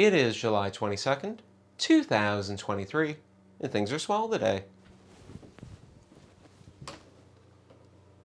It is July 22nd, 2023, and things are swell today.